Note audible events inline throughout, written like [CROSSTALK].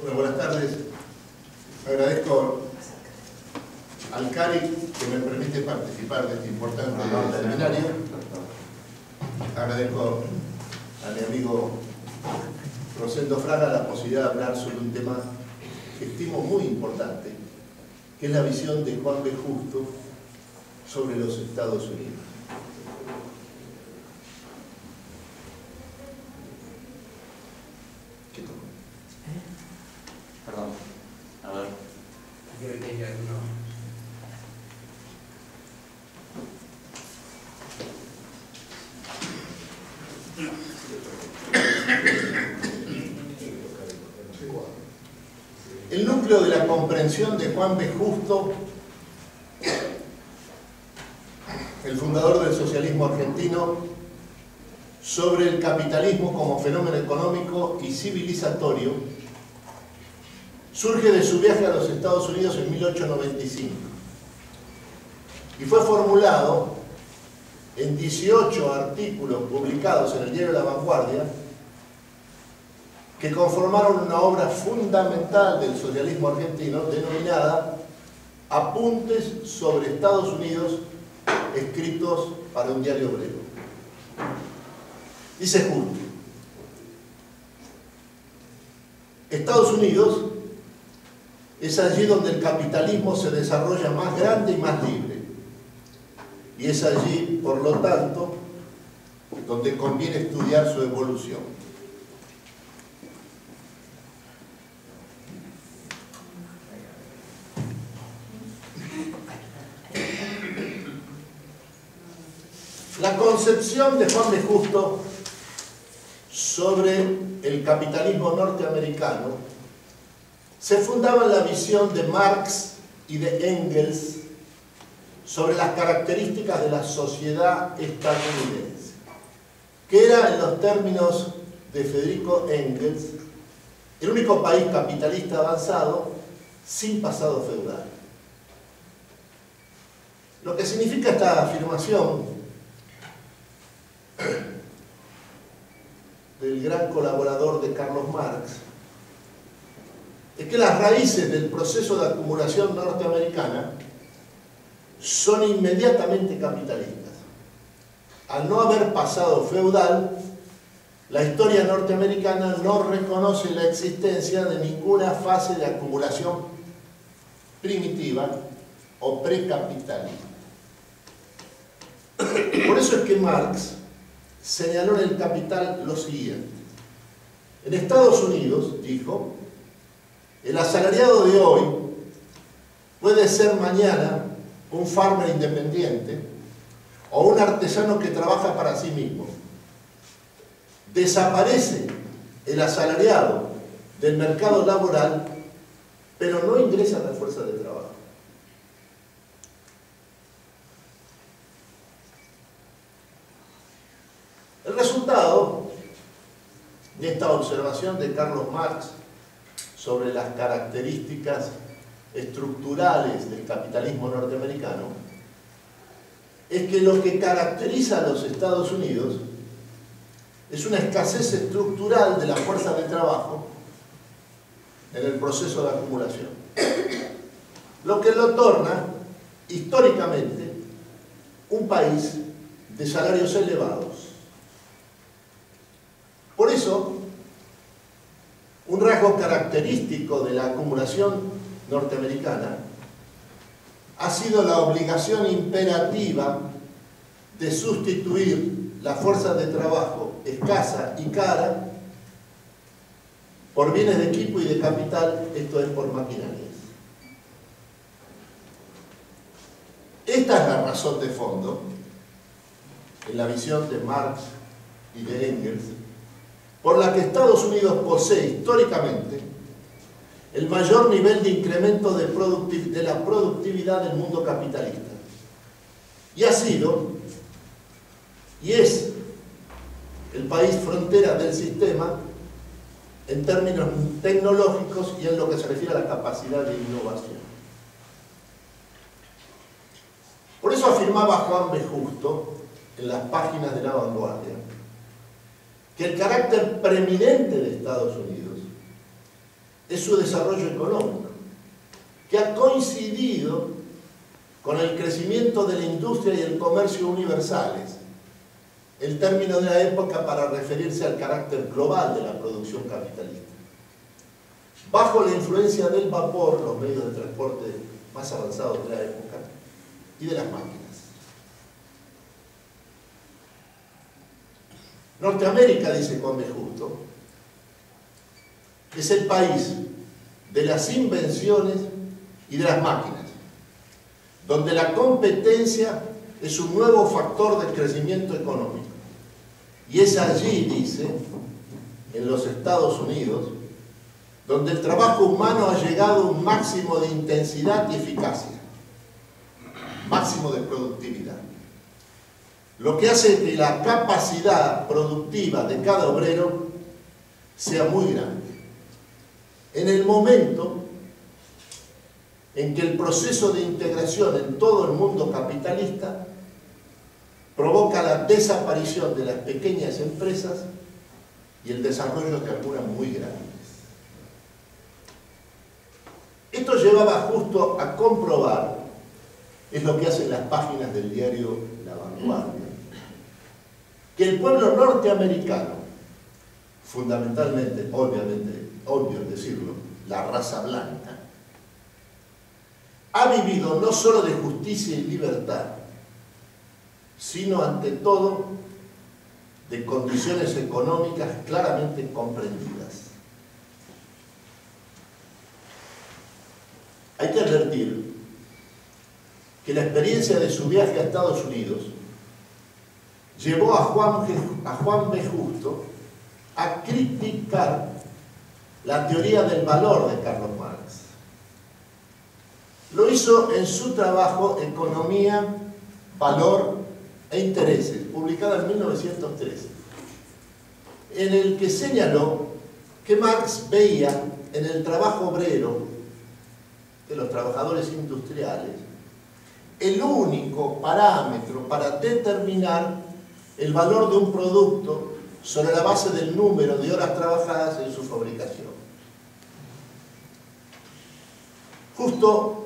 Bueno, buenas tardes. Agradezco al CARI que me permite participar de este importante seminario. Agradezco a mi amigo Rosendo Fraga la posibilidad de hablar sobre un tema que estimo muy importante, que es la visión de Juan B. Justo sobre los Estados Unidos. El núcleo de la comprensión de Juan B. Justo, el fundador del socialismo argentino, sobre el capitalismo como fenómeno económico y civilizatorio, surge de su viaje a los Estados Unidos en 1895 y fue formulado en 18 artículos publicados en el diario La Vanguardia que conformaron una obra fundamental del socialismo argentino denominada Apuntes sobre Estados Unidos escritos para un diario obrero. Dice Justo, Estados Unidos es allí donde el capitalismo se desarrolla más grande y más libre. Y es allí, por lo tanto, donde conviene estudiar su evolución. Concepción de Juan B. Justo sobre el capitalismo norteamericano se fundaba en la visión de Marx y de Engels sobre las características de la sociedad estadounidense, que era, en los términos de Federico Engels, el único país capitalista avanzado sin pasado feudal. Lo que significa esta afirmación [COUGHS] del gran colaborador de Carlos Marx es que las raíces del proceso de acumulación norteamericana son inmediatamente capitalistas. Al no haber pasado feudal, la historia norteamericana no reconoce la existencia de ninguna fase de acumulación primitiva o precapitalista. [COUGHS] Por eso es que Marx señaló en el Capital lo siguiente. En Estados Unidos, dijo, el asalariado de hoy puede ser mañana un farmer independiente o un artesano que trabaja para sí mismo. Desaparece el asalariado del mercado laboral, pero no ingresa a la fuerza de trabajo. El resultado de esta observación de Carlos Marx sobre las características estructurales del capitalismo norteamericano es que lo que caracteriza a los Estados Unidos es una escasez estructural de la fuerza de trabajo en el proceso de acumulación. Lo que lo torna históricamente un país de salarios elevados. Por eso, un rasgo característico de la acumulación norteamericana ha sido la obligación imperativa de sustituir la fuerza de trabajo escasa y cara por bienes de equipo y de capital, esto es por maquinarias. Esta es la razón de fondo, en la visión de Marx y de Engels, por la que Estados Unidos posee históricamente el mayor nivel de incremento de, la productividad del mundo capitalista. Y ha sido, y es, el país frontera del sistema en términos tecnológicos y en lo que se refiere a la capacidad de innovación. Por eso afirmaba Juan B. Justo en las páginas de la vanguardia que el carácter preeminente de Estados Unidos es su desarrollo económico, que ha coincidido con el crecimiento de la industria y el comercio universales, el término de la época para referirse al carácter global de la producción capitalista. Bajo la influencia del vapor, los medios de transporte más avanzados de la época, y de las máquinas. Norteamérica, dice Juan Justo, es el país de las invenciones y de las máquinas, donde la competencia es un nuevo factor de crecimiento económico. Y es allí, dice, en los Estados Unidos, donde el trabajo humano ha llegado a un máximo de intensidad y eficacia, máximo de productividad. Lo que hace que la capacidad productiva de cada obrero sea muy grande. En el momento en que el proceso de integración en todo el mundo capitalista provoca la desaparición de las pequeñas empresas y el desarrollo de algunas muy grandes. Esto llevaba justo a comprobar, es lo que hacen las páginas del diario La Vanguardia, que el pueblo norteamericano, fundamentalmente, obviamente, obvio decirlo, la raza blanca, ha vivido no solo de justicia y libertad, sino ante todo de condiciones económicas claramente comprendidas. Hay que advertir que la experiencia de su viaje a Estados Unidos llevó a Juan, a Juan B. Justo a criticar la teoría del valor de Carlos Marx. Lo hizo en su trabajo Economía, Valor e Intereses, publicada en 1913, en el que señaló que Marx veía en el trabajo obrero de los trabajadores industriales el único parámetro para determinar el valor de un producto sobre la base del número de horas trabajadas en su fabricación. Justo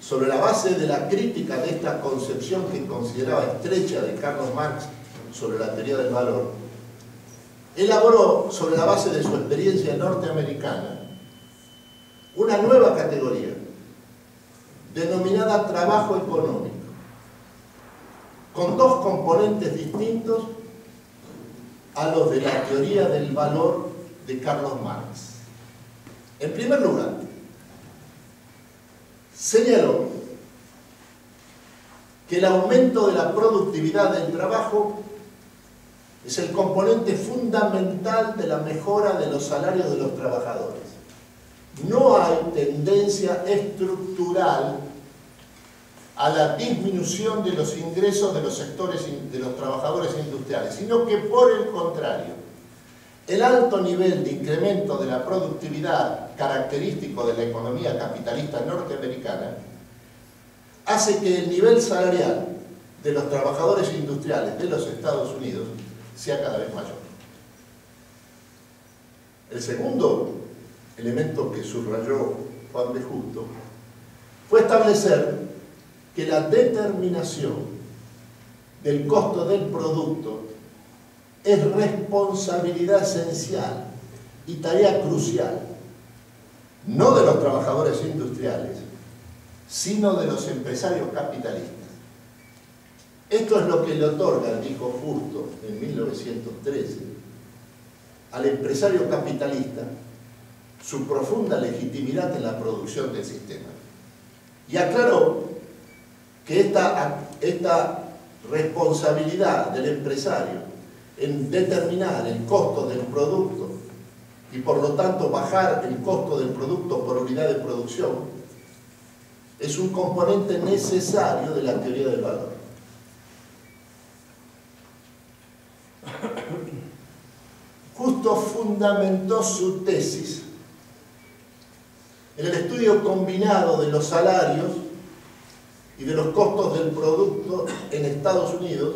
sobre la base de la crítica de esta concepción que consideraba estrecha de Carlos Marx sobre la teoría del valor, elaboró sobre la base de su experiencia norteamericana una nueva categoría denominada trabajo económico con dos componentes distintos a los de la teoría del valor de Carlos Marx. En primer lugar, señaló que el aumento de la productividad del trabajo es el componente fundamental de la mejora de los salarios de los trabajadores. No hay tendencia estructural a la disminución de los ingresos de los sectores de los trabajadores industriales, sino que por el contrario, el alto nivel de incremento de la productividad característico de la economía capitalista norteamericana hace que el nivel salarial de los trabajadores industriales de los Estados Unidos sea cada vez mayor. El segundo elemento que subrayó Juan de Justo fue establecer que la determinación del costo del producto es responsabilidad esencial y tarea crucial, no de los trabajadores industriales, sino de los empresarios capitalistas. Esto es lo que le otorga, dijo Justo en 1913, al empresario capitalista su profunda legitimidad en la producción del sistema. Y aclaró que esta, esta responsabilidad del empresario en determinar el costo del producto y por lo tanto bajar el costo del producto por unidad de producción es un componente necesario de la teoría del valor. Justo fundamentó su tesis en el estudio combinado de los salarios y de los costos del producto en Estados Unidos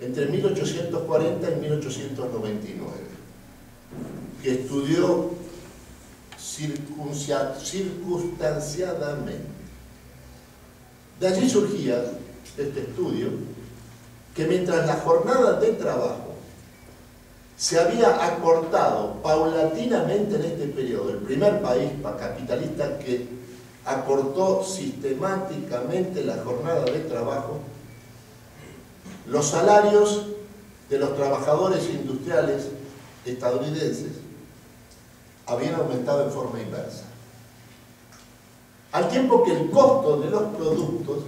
entre 1840 y 1899, que estudió circunstanciadamente. De allí surgía este estudio que mientras la jornada de trabajo se había acortado paulatinamente en este periodo, el primer país capitalista que acortó sistemáticamente la jornada de trabajo, los salarios de los trabajadores industriales estadounidenses habían aumentado en forma inversa. Al tiempo que el costo de los productos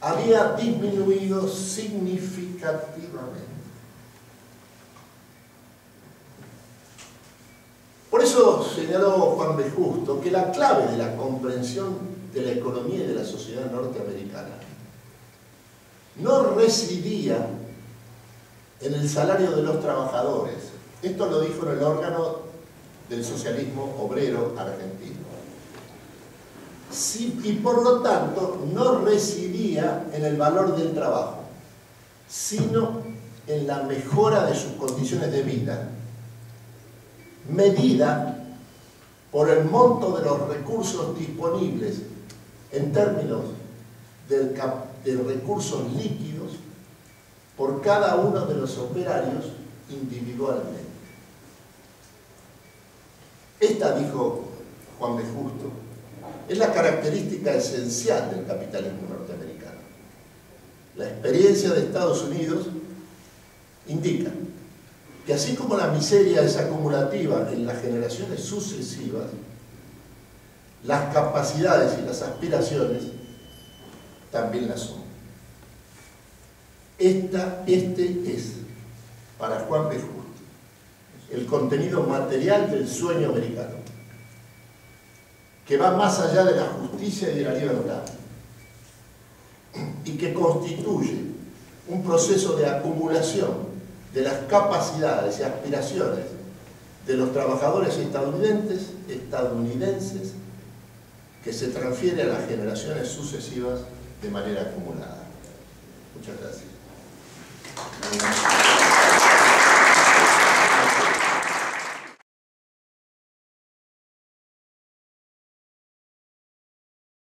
había disminuido significativamente. Por eso señaló Juan B. Justo que la clave de la comprensión de la economía y de la sociedad norteamericana no residía en el salario de los trabajadores. Esto lo dijo en el órgano del socialismo obrero argentino. Y por lo tanto no residía en el valor del trabajo, sino en la mejora de sus condiciones de vida, medida por el monto de los recursos disponibles en términos de recursos líquidos por cada uno de los operarios individualmente. Esta, dijo Juan B. Justo, es la característica esencial del capitalismo norteamericano. La experiencia de Estados Unidos indica que así como la miseria es acumulativa en las generaciones sucesivas, las capacidades y las aspiraciones también las son. Esta, este es, para Juan B. Justo, el contenido material del sueño americano, que va más allá de la justicia y de la libertad, y que constituye un proceso de acumulación de las capacidades y aspiraciones de los trabajadores estadounidenses, estadounidenses que se transfiere a las generaciones sucesivas de manera acumulada. Muchas gracias.